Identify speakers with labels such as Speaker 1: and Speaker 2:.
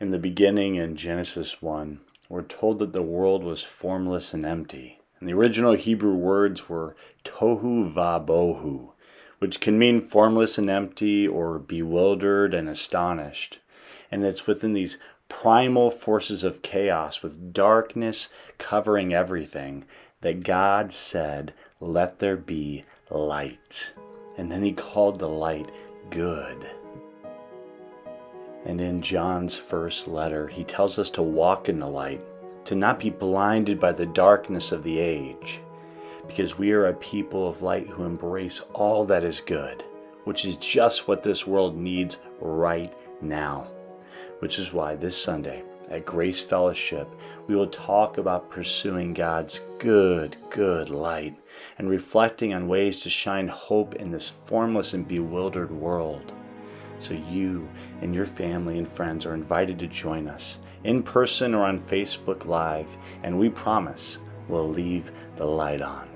Speaker 1: In the beginning, in Genesis 1, we're told that the world was formless and empty. And the original Hebrew words were tohu va bohu, which can mean formless and empty or bewildered and astonished. And it's within these primal forces of chaos with darkness covering everything that God said, Let there be light. And then he called the light good. And in John's first letter, he tells us to walk in the light, to not be blinded by the darkness of the age, because we are a people of light who embrace all that is good, which is just what this world needs right now. Which is why this Sunday at Grace Fellowship, we will talk about pursuing God's good, good light and reflecting on ways to shine hope in this formless and bewildered world. So you and your family and friends are invited to join us in person or on Facebook Live, and we promise we'll leave the light on.